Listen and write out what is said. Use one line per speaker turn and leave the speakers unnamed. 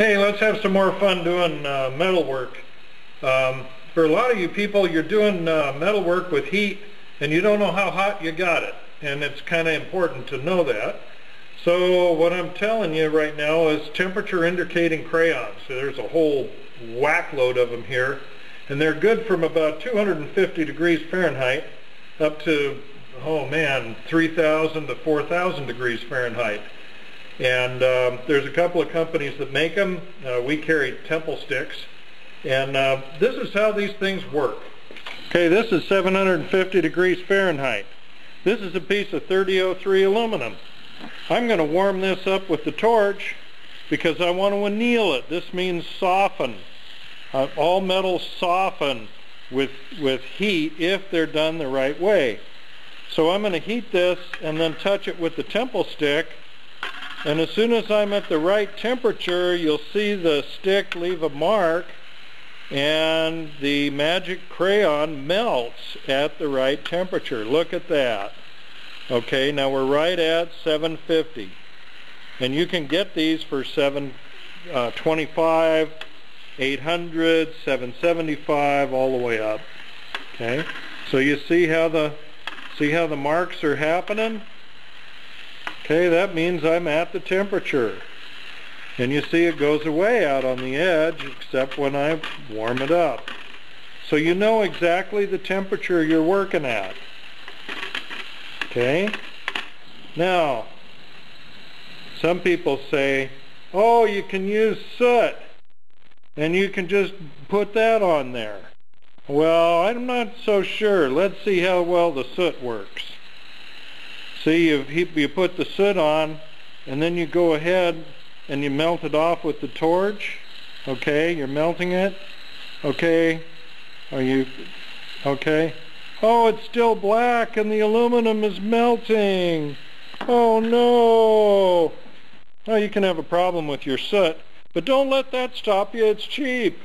Hey, let's have some more fun doing uh, metal work. Um, for a lot of you people, you're doing uh, metal work with heat and you don't know how hot you got it. And it's kind of important to know that. So what I'm telling you right now is temperature indicating crayons. So there's a whole whack load of them here. And they're good from about 250 degrees Fahrenheit up to, oh man, 3,000 to 4,000 degrees Fahrenheit. And um, there's a couple of companies that make them. Uh, we carry Tempilstiks. And uh, this is how these things work. Okay, this is 750 degrees Fahrenheit. This is a piece of 3003 aluminum. I'm going to warm this up with the torch because I want to anneal it. This means soften. Uh, all metals soften with, with heat if they're done the right way. So I'm going to heat this and then touch it with the Tempilstik and as soon as I'm at the right temperature, you'll see the stick leave a mark and the magic crayon melts at the right temperature. Look at that. Okay, now we're right at 750. And you can get these for 725, uh, 800, 775, all the way up. Okay, so you see how the see how the marks are happening? Okay, that means I'm at the temperature. And you see it goes away out on the edge except when I warm it up. So you know exactly the temperature you're working at. Okay? Now, some people say, oh, you can use soot and you can just put that on there. Well, I'm not so sure. Let's see how well the soot works. See, you, you put the soot on, and then you go ahead and you melt it off with the torch. Okay, you're melting it. Okay, are you, okay. Oh, it's still black and the aluminum is melting. Oh no. Oh, you can have a problem with your soot, but don't let that stop you. It's cheap.